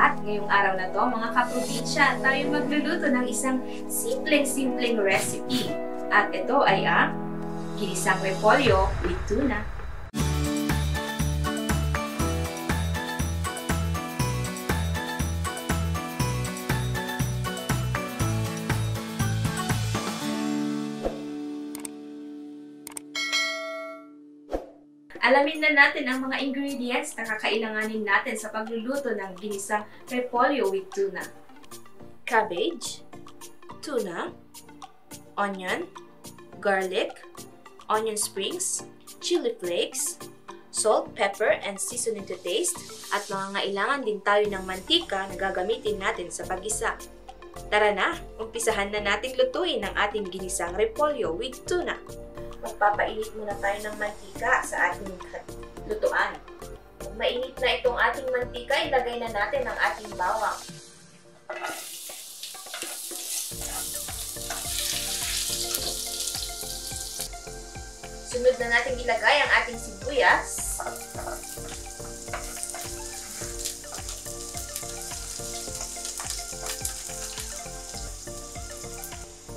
At ngayong araw na to, mga kaprobinsya, tayo magluluto ng isang simpleng-simpleng recipe. At ito ay ang ginisang repolyo with tuna. Alamin na natin ang mga ingredients na kakailanganin natin sa pagluluto ng ginisang repolyo with tuna. Cabbage, tuna, onion, garlic, onion springs, chili flakes, salt, pepper, and seasoning to taste, at mangangailangan din tayo ng mantika na gagamitin natin sa pag-isa. Tara na, umpisahan na nating lutuin ang ating ginisang repolyo with tuna. Magpapainit muna tayo ng mantika sa ating lutuan. Pag mainit na itong ating mantika, ilagay na natin ang ating bawang. Sunod na natin ilagay ang ating sibuyas.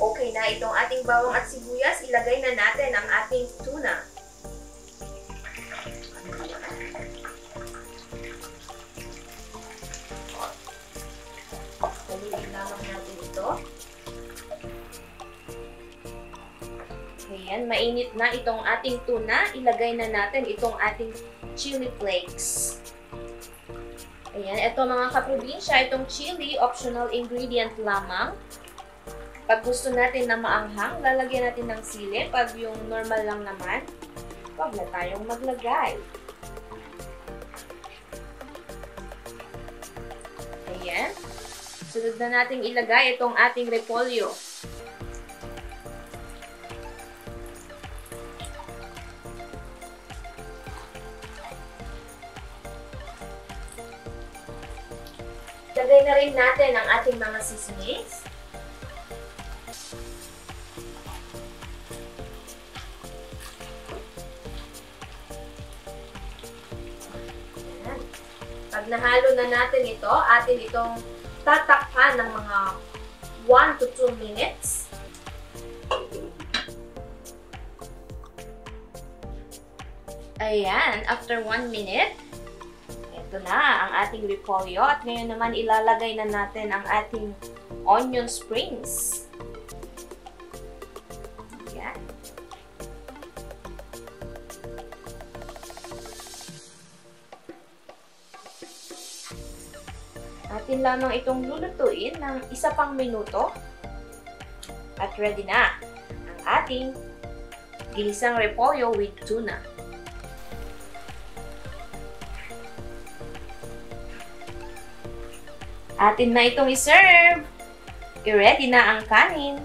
Okay na itong ating bawang at sibuyas, ilagay na natin ang ating tuna. Haluin lamang natin ito. Ayan, mainit na itong ating tuna. Ilagay na natin itong ating chili flakes. Ayan, ito mga kaprobinsya, itong chili, optional ingredient lamang. Pag gusto natin na maanghang, lalagyan natin ng sili. Pag yung normal lang naman, wag na tayong maglagay. Ayan. Sunod na natin ilagay itong ating repolyo. Lagay na rin natin ang ating mga seasonings. Pag nahalo na natin ito, atin itong tatakpan ng mga 1 to 2 minutes. Ayan, after 1 minute, ito na ang ating repolyo. At ngayon naman ilalagay na natin ang ating onion springs. Atin lamang itong lulutuin ng isa pang minuto. At ready na ang ating ginisang repolyo with tuna. Atin na itong iserve. I-ready na ang kanin.